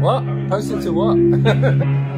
What? Posted to what?